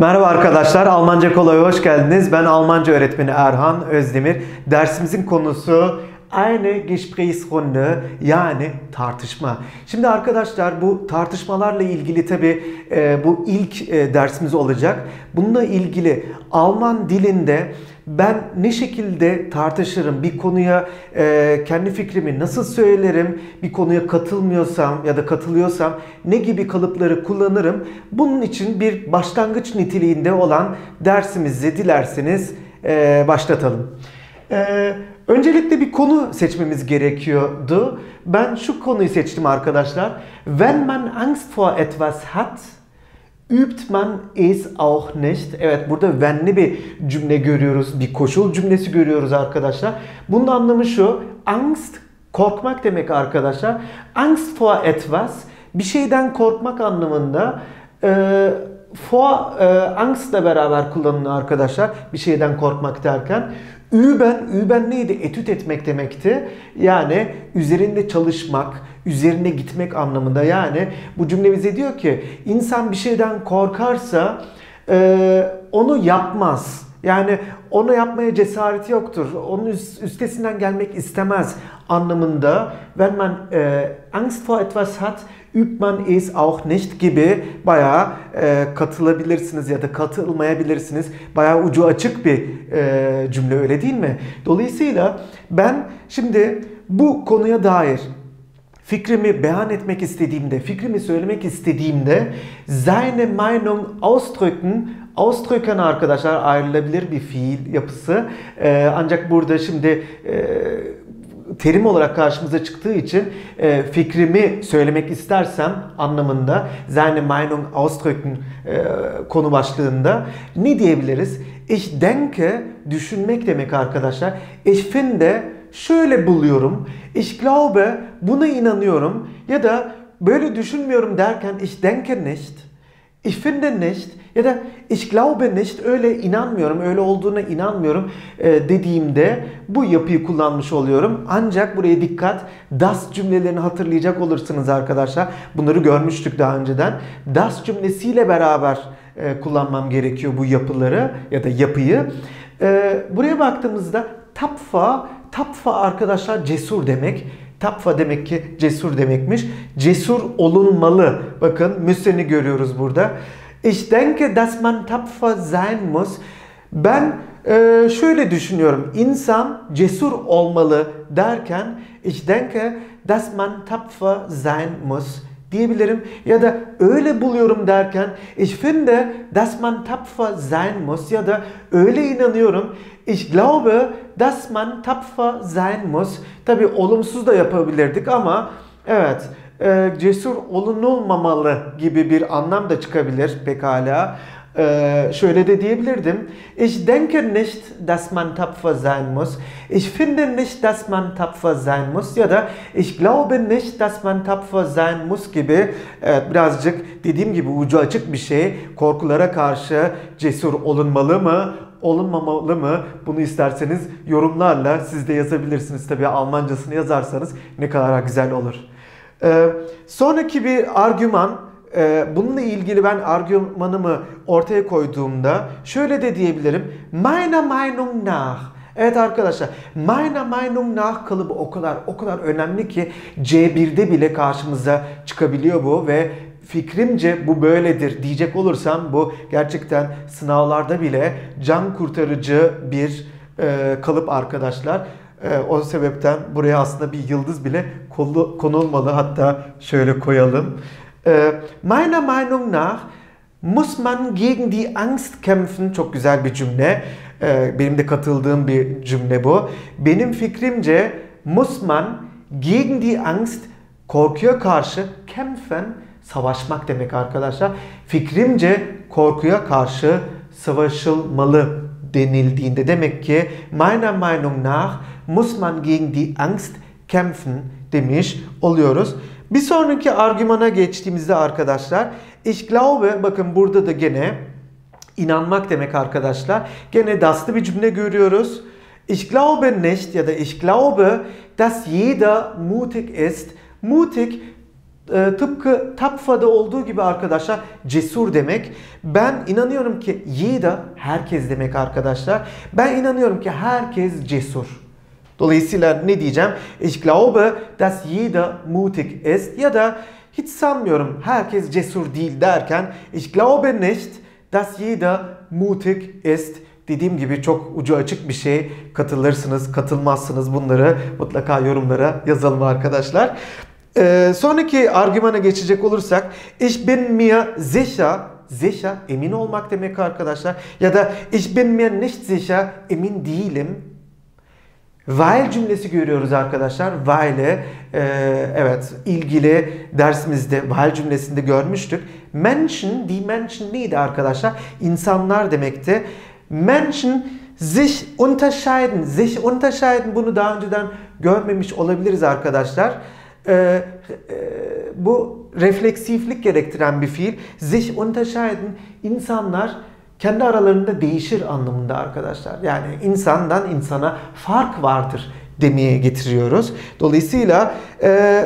Merhaba arkadaşlar, Almanca Kolay'a hoş geldiniz. Ben Almanca öğretmeni Erhan Özdemir. Dersimizin konusu eine Gesprächsrunde yani tartışma. Şimdi arkadaşlar bu tartışmalarla ilgili tabi e, bu ilk e, dersimiz olacak. Bununla ilgili Alman dilinde ben ne şekilde tartışırım, bir konuya e, kendi fikrimi nasıl söylerim, bir konuya katılmıyorsam ya da katılıyorsam ne gibi kalıpları kullanırım. Bunun için bir başlangıç niteliğinde olan dersimizi dilerseniz e, başlatalım. E, öncelikle bir konu seçmemiz gerekiyordu. Ben şu konuyu seçtim arkadaşlar. Wenn man Angst vor etwas hat, Übt man es auch nicht? Evet burada when'li bir cümle görüyoruz. Bir koşul cümlesi görüyoruz arkadaşlar. Bunun anlamı şu. Angst korkmak demek arkadaşlar. Angst vor etwas bir şeyden korkmak anlamında e, vor e, angstla beraber kullanılıyor arkadaşlar. Bir şeyden korkmak derken. Üben, üben neydi? Etüt etmek demekti. Yani üzerinde çalışmak, üzerine gitmek anlamında. Yani bu cümle bize diyor ki insan bir şeyden korkarsa e, onu yapmaz. Yani onu yapmaya cesareti yoktur. Onun üstesinden gelmek istemez anlamında. Wenn man e, Angst vor etwas hat, übt man auch nicht gibi bayağı e, katılabilirsiniz ya da katılmayabilirsiniz. Bayağı ucu açık bir e, cümle öyle değil mi? Dolayısıyla ben şimdi bu konuya dair fikrimi beyan etmek istediğimde, fikrimi söylemek istediğimde seine Meinung ausdrücken Ausdrücken arkadaşlar ayrılabilir bir fiil yapısı. Ee, ancak burada şimdi e, terim olarak karşımıza çıktığı için e, fikrimi söylemek istersem anlamında seine Meinung ausdrücken e, konu başlığında ne diyebiliriz? Ich denke düşünmek demek arkadaşlar. Ich finde şöyle buluyorum. Ich glaube buna inanıyorum ya da böyle düşünmüyorum derken ich denke nicht. Ich finde nicht ya da ich glaube nicht öyle inanmıyorum, öyle olduğuna inanmıyorum e, dediğimde bu yapıyı kullanmış oluyorum. Ancak buraya dikkat das cümlelerini hatırlayacak olursunuz arkadaşlar. Bunları görmüştük daha önceden. Das cümlesiyle beraber e, kullanmam gerekiyor bu yapıları ya da yapıyı. E, buraya baktığımızda tapfa Tapfa arkadaşlar cesur demek. Tapfa demek ki cesur demekmiş. Cesur olunmalı. Bakın müsteni görüyoruz burada. Ich denke, dass man tapfer sein muss. Ben e, şöyle düşünüyorum. İnsan cesur olmalı derken ich denke, dass man tapfer sein muss diyebilirim. Ya da öyle buluyorum derken ich finde, dass man tapfer sein muss ya da öyle inanıyorum. Ich glaube, dass man tapfer sein muss. Tabi olumsuz da yapabilirdik ama evet e, cesur olunulmamalı gibi bir anlam da çıkabilir pekala. Ee, şöyle de diyebilirdim. Ich denke nicht, dass man tapfer sein muss. Ich finde nicht, dass man tapfer sein muss. Ya da ich glaube nicht, dass man tapfer sein muss gibi evet, birazcık dediğim gibi ucu açık bir şey. Korkulara karşı cesur olunmalı mı? olunmamalı mı? Bunu isterseniz yorumlarla siz de yazabilirsiniz. Tabii Almancasını yazarsanız ne kadar güzel olur. Ee, sonraki bir argüman e, bununla ilgili ben argümanımı ortaya koyduğumda şöyle de diyebilirim. Meiner Meinung nach Evet arkadaşlar, meiner Meinung nach kalıbı o kadar o kadar önemli ki C1'de bile karşımıza çıkabiliyor bu ve fikrimce bu böyledir diyecek olursam bu gerçekten sınavlarda bile can kurtarıcı bir e, kalıp arkadaşlar. E, o sebepten buraya aslında bir yıldız bile konulmalı. Hatta şöyle koyalım. Äh, meiner Meinung nach muss man gegen die Angst kämpfen. Çok güzel bir cümle. Ee, benim de katıldığım bir cümle bu. Benim fikrimce muss man gegen die Angst korkuya karşı kämpfen savaşmak demek arkadaşlar. Fikrimce korkuya karşı savaşılmalı denildiğinde demek ki meiner Meinung nach muss man gegen die Angst kämpfen demiş oluyoruz. Bir sonraki argümana geçtiğimizde arkadaşlar ich glaube bakın burada da gene inanmak demek arkadaşlar. Gene daslı bir cümle görüyoruz. Ich glaube nicht ya da ich glaube, dass jeder mutig ist. Mutig e, tıpkı tapfada olduğu gibi arkadaşlar cesur demek. Ben inanıyorum ki jeder herkes demek arkadaşlar. Ben inanıyorum ki herkes cesur. Dolayısıyla ne diyeceğim? Ich glaube, dass jeder mutig ist ya da hiç sanmıyorum herkes cesur değil derken ich glaube nicht, dass jeder mutig ist. Dediğim gibi çok ucu açık bir şey. Katılırsınız, katılmazsınız bunları mutlaka yorumlara yazalım arkadaşlar. Ee, sonraki argümana geçecek olursak ich bin mir sicher sicher emin olmak demek arkadaşlar ya da ich bin mir nicht sicher emin değilim Weil cümlesi görüyoruz arkadaşlar. Weil'e e, evet ilgili dersimizde weil cümlesinde görmüştük. Menschen, die Menschen neydi arkadaşlar? İnsanlar demekti. Menschen sich unterscheiden. Sich unterscheiden bunu daha önceden görmemiş olabiliriz arkadaşlar. E, e, bu refleksiflik gerektiren bir fiil. Sich unterscheiden. İnsanlar kendi aralarında değişir anlamında arkadaşlar. Yani insandan insana fark vardır demeye getiriyoruz. Dolayısıyla e,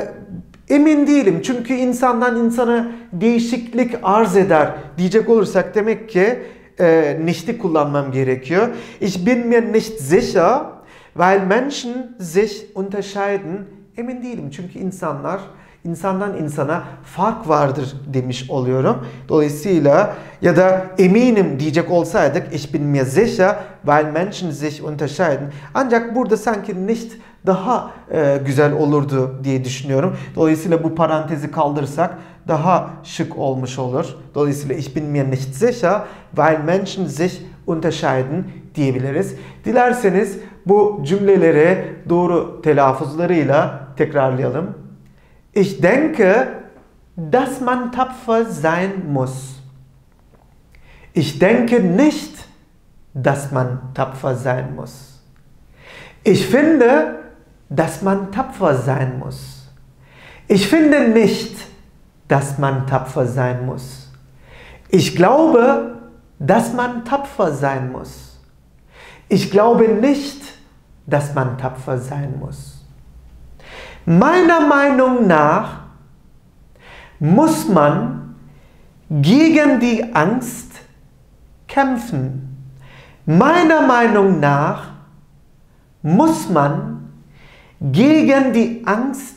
emin değilim çünkü insandan insana değişiklik arz eder diyecek olursak demek ki e, nicht'i kullanmam gerekiyor. Ich bin mir nicht sicher, weil Menschen sich unterscheiden. Emin değilim çünkü insanlar insandan insana fark vardır demiş oluyorum. Dolayısıyla ya da eminim diyecek olsaydık ich bin mir sicher, weil Menschen sich unterscheiden. Ancak burada sanki nicht daha e, güzel olurdu diye düşünüyorum. Dolayısıyla bu parantezi kaldırsak daha şık olmuş olur. Dolayısıyla ich bin mir nicht sicher, weil Menschen sich unterscheiden diyebiliriz. Dilerseniz bu cümleleri doğru telaffuzlarıyla tekrarlayalım. Ich denke, dass man tapfer sein muss. Ich denke nicht, dass man tapfer sein muss. Ich finde, dass man tapfer sein muss. Ich finde nicht, dass man tapfer sein muss. Ich glaube, dass man tapfer sein muss. Ich glaube nicht, dass man tapfer sein muss. Meiner Meinung nach muss man gegen die Angst kämpfen. Meiner Meinung nach muss man gegen die Angst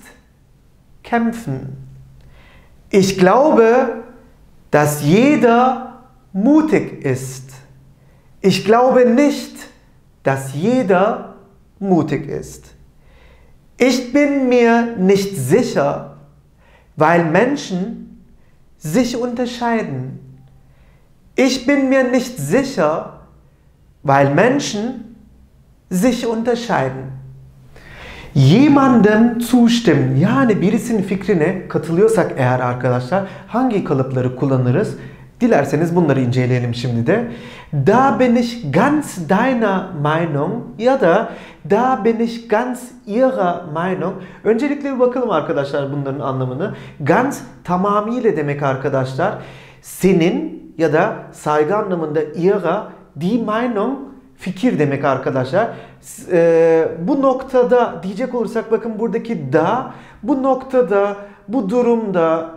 kämpfen. Ich glaube, dass jeder mutig ist. Ich glaube nicht, dass jeder mutig ist. Ich bin mir nicht sicher, weil Menschen sich unterscheiden. Ich bin mir nicht sicher, weil Menschen sich unterscheiden. Jemandem zustimmen yani birisinin fikrine katılıyorsak eğer arkadaşlar hangi kalıpları kullanırız? Dilerseniz bunları inceleyelim şimdi de. Da bin ich ganz deiner Meinung ya da da bin ich ganz ihrer Meinung. Öncelikle bir bakalım arkadaşlar bunların anlamını. Ganz tamamıyla demek arkadaşlar. Senin ya da saygı anlamında ihrer die Meinung fikir demek arkadaşlar. E, bu noktada diyecek olursak bakın buradaki da bu noktada bu durumda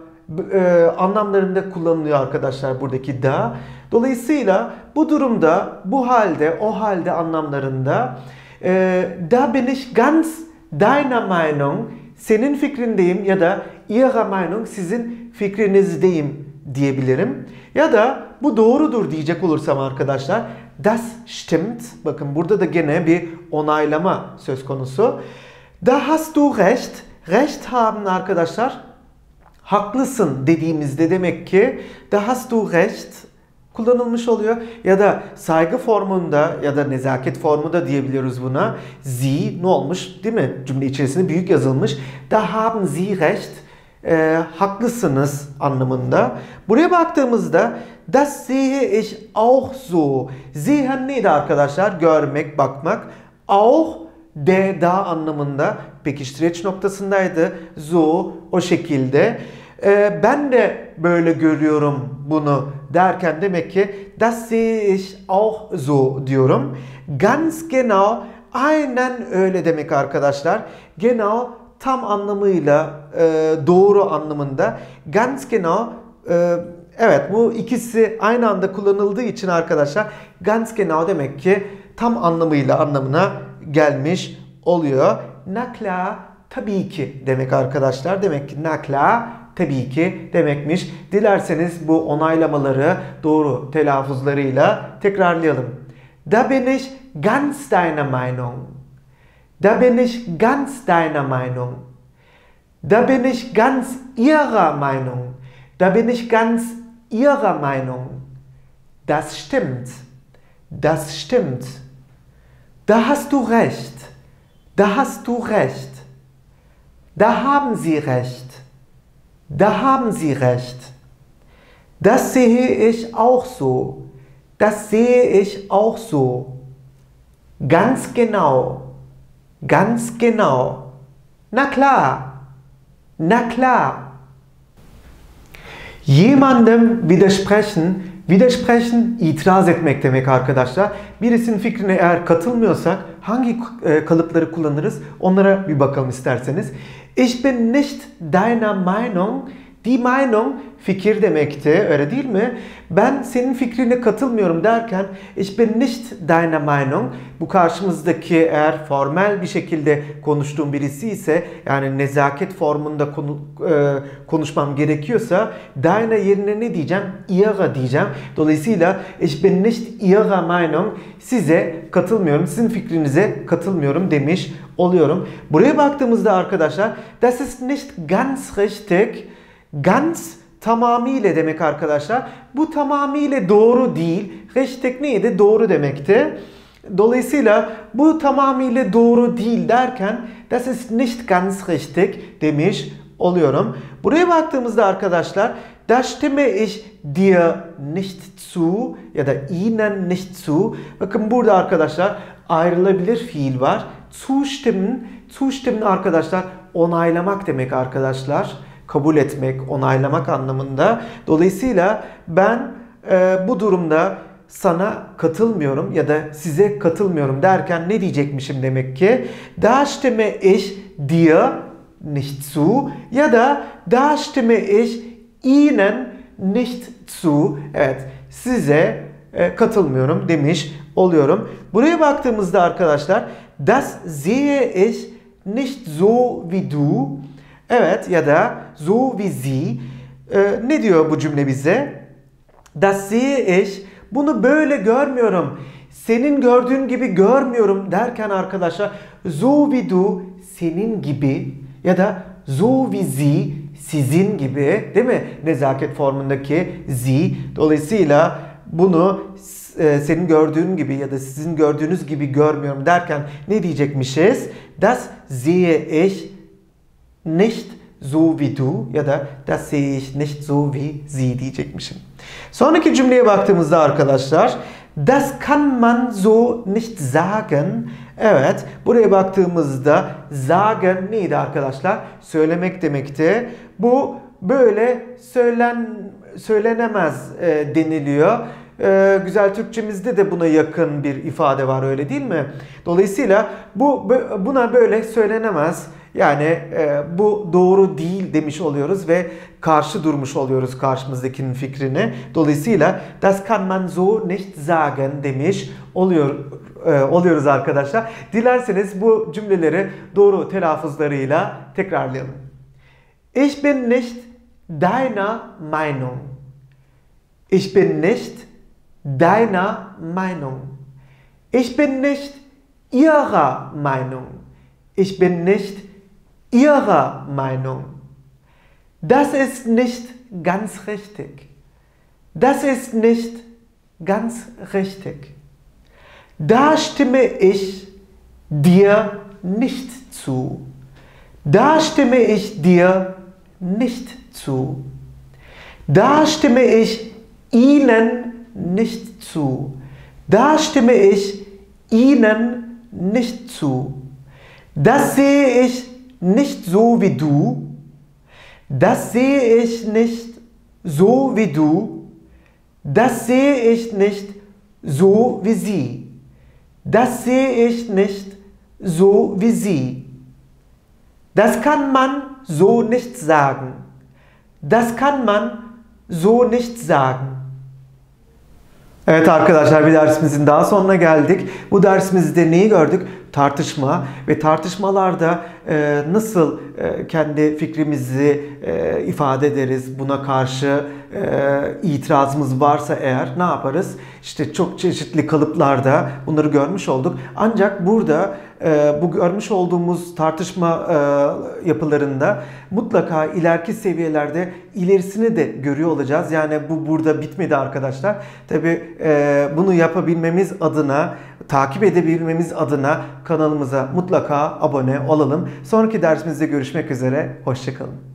e, anlamlarında kullanılıyor arkadaşlar buradaki da. Dolayısıyla bu durumda, bu halde, o halde anlamlarında e, da bin ich ganz deiner Meinung, senin fikrindeyim ya da ihrer Meinung, sizin fikrinizdeyim diyebilirim. Ya da bu doğrudur diyecek olursam arkadaşlar das stimmt. Bakın burada da gene bir onaylama söz konusu. Da hast du recht. Recht haben arkadaşlar haklısın dediğimizde demek ki da hast du recht kullanılmış oluyor. Ya da saygı formunda ya da nezaket formunda diyebiliyoruz buna. Sie ne olmuş değil mi? Cümle içerisinde büyük yazılmış. Da haben Sie recht. E, haklısınız anlamında. Buraya baktığımızda das sehe ich auch so. Sehen neydi arkadaşlar? Görmek, bakmak. Auch de da anlamında pekiştireç noktasındaydı. So o şekilde. Ee, ben de böyle görüyorum bunu derken demek ki das sehe ich auch so diyorum. Ganz genau aynen öyle demek arkadaşlar. Genau tam anlamıyla e, doğru anlamında. Ganz genau e, evet bu ikisi aynı anda kullanıldığı için arkadaşlar ganz genau demek ki tam anlamıyla anlamına gelmiş oluyor. Na klar tabii ki demek arkadaşlar. Demek ki na klar tabii ki demekmiş. Dilerseniz bu onaylamaları doğru telaffuzlarıyla tekrarlayalım. Da bin ich ganz deiner Meinung. Da bin ich ganz deiner Meinung. Da bin ich ganz ihrer Meinung. Da bin ich ganz ihrer Meinung. Das stimmt. Das stimmt. Da hast du recht. Da hast du recht. Da haben Sie recht. Da haben Sie recht. Das sehe ich auch so. Das sehe ich auch so. Ganz genau. Ganz genau. Na klar. Na klar. Jemandem widersprechen Widersprechen, itiraz etmek demek arkadaşlar. Birisinin fikrine eğer katılmıyorsak hangi e, kalıpları kullanırız? Onlara bir bakalım isterseniz. Ich bin nicht deiner Meinung. Die Meinung fikir demekti öyle değil mi? Ben senin fikrine katılmıyorum derken ich bin nicht deiner Meinung bu karşımızdaki eğer formel bir şekilde konuştuğum birisi ise yani nezaket formunda konu, e, konuşmam gerekiyorsa deine yerine ne diyeceğim? Ihre diyeceğim. Dolayısıyla ich bin nicht ihrer Meinung size katılmıyorum, sizin fikrinize katılmıyorum demiş oluyorum. Buraya baktığımızda arkadaşlar das ist nicht ganz richtig Ganz tamamıyla demek arkadaşlar. Bu tamamıyla doğru değil. Hashtag neydi? Doğru demekti. Dolayısıyla bu tamamıyla doğru değil derken das ist nicht ganz richtig demiş oluyorum. Buraya baktığımızda arkadaşlar da stimme ich dir nicht zu ya da ihnen nicht zu. Bakın burada arkadaşlar ayrılabilir fiil var. Zustimmen, zustimmen arkadaşlar onaylamak demek arkadaşlar kabul etmek, onaylamak anlamında. Dolayısıyla ben e, bu durumda sana katılmıyorum ya da size katılmıyorum derken ne diyecekmişim demek ki? Da stimme ich dir nicht zu ya da da stimme ich ihnen nicht zu. Evet size e, katılmıyorum demiş oluyorum. Buraya baktığımızda arkadaşlar das sehe ich nicht so wie du Evet ya da so wie sie. Ee, ne diyor bu cümle bize? Das sehe ich. Bunu böyle görmüyorum. Senin gördüğün gibi görmüyorum derken arkadaşlar so wie du senin gibi ya da so wie sie sizin gibi değil mi? Nezaket formundaki sie. Dolayısıyla bunu e, senin gördüğün gibi ya da sizin gördüğünüz gibi görmüyorum derken ne diyecekmişiz? Das sehe ich nicht so wie du ya da das sehe ich nicht so wie sie diyecekmişim. Sonraki cümleye baktığımızda arkadaşlar das kann man so nicht sagen. Evet buraya baktığımızda sagen neydi arkadaşlar? Söylemek demekti. Bu böyle söylen söylenemez e, deniliyor. E, güzel Türkçemizde de buna yakın bir ifade var öyle değil mi? Dolayısıyla bu buna böyle söylenemez yani e, bu doğru değil demiş oluyoruz ve karşı durmuş oluyoruz karşımızdakinin fikrini. Dolayısıyla das kann man so nicht sagen demiş oluyor e, oluyoruz arkadaşlar. Dilerseniz bu cümleleri doğru telaffuzlarıyla tekrarlayalım. Ich bin nicht deiner Meinung. Ich bin nicht deiner Meinung. Ich bin nicht ihrer Meinung. Ich bin nicht ihrer Meinung. Das ist nicht ganz richtig. Das ist nicht ganz richtig. Da stimme ich dir nicht zu. Da stimme ich dir nicht zu. Da stimme ich Ihnen nicht zu. Da stimme ich Ihnen nicht zu. Das sehe ich nicht so wie du, das sehe ich nicht so wie du, das sehe ich nicht so wie sie, das sehe ich nicht so wie sie, Das kann man so nicht sagen. Das kann man so nicht sagen. Evet arkadaşlar bir dersimizin daha sonuna geldik. Bu dersimizde neyi gördük? Tartışma ve tartışmalarda e, nasıl e, kendi fikrimizi e, ifade ederiz? Buna karşı e, itirazımız varsa eğer ne yaparız? İşte çok çeşitli kalıplarda bunları görmüş olduk. Ancak burada e, bu görmüş olduğumuz tartışma e, yapılarında mutlaka ileriki seviyelerde ilerisini de görüyor olacağız. Yani bu burada bitmedi arkadaşlar. Tabi e, bunu yapabilmemiz adına, takip edebilmemiz adına kanalımıza mutlaka abone olalım. Sonraki dersimizde görüşmek üzere. Hoşçakalın.